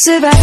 Savannah.